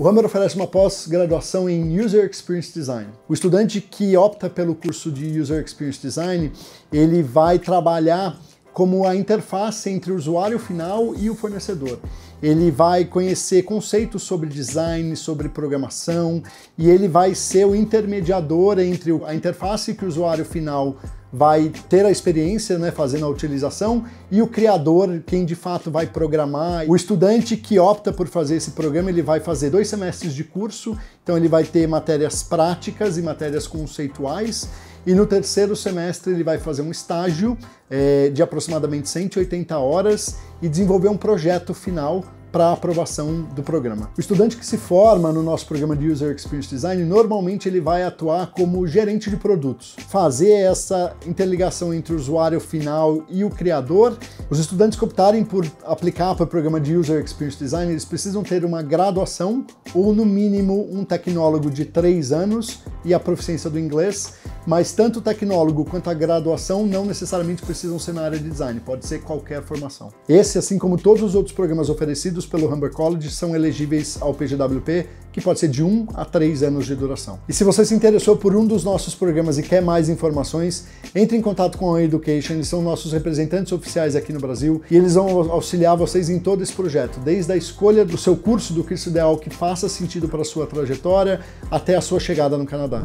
O Humber oferece uma pós-graduação em User Experience Design. O estudante que opta pelo curso de User Experience Design, ele vai trabalhar como a interface entre o usuário final e o fornecedor. Ele vai conhecer conceitos sobre design, sobre programação, e ele vai ser o intermediador entre a interface que o usuário final vai ter a experiência né, fazendo a utilização e o criador, quem de fato vai programar. O estudante que opta por fazer esse programa, ele vai fazer dois semestres de curso, então ele vai ter matérias práticas e matérias conceituais, e no terceiro semestre ele vai fazer um estágio é, de aproximadamente 180 horas e desenvolver um projeto final para aprovação do programa. O estudante que se forma no nosso programa de User Experience Design, normalmente ele vai atuar como gerente de produtos, fazer essa interligação entre o usuário final e o criador. Os estudantes que optarem por aplicar para o programa de User Experience Design, eles precisam ter uma graduação ou, no mínimo, um tecnólogo de três anos e a proficiência do inglês, mas tanto o tecnólogo quanto a graduação não necessariamente precisam ser na área de design, pode ser qualquer formação. Esse, assim como todos os outros programas oferecidos, pelo Humber College são elegíveis ao PGWP, que pode ser de 1 a 3 anos de duração. E se você se interessou por um dos nossos programas e quer mais informações, entre em contato com a Education, eles são nossos representantes oficiais aqui no Brasil e eles vão auxiliar vocês em todo esse projeto, desde a escolha do seu curso, do curso ideal que faça sentido para a sua trajetória, até a sua chegada no Canadá.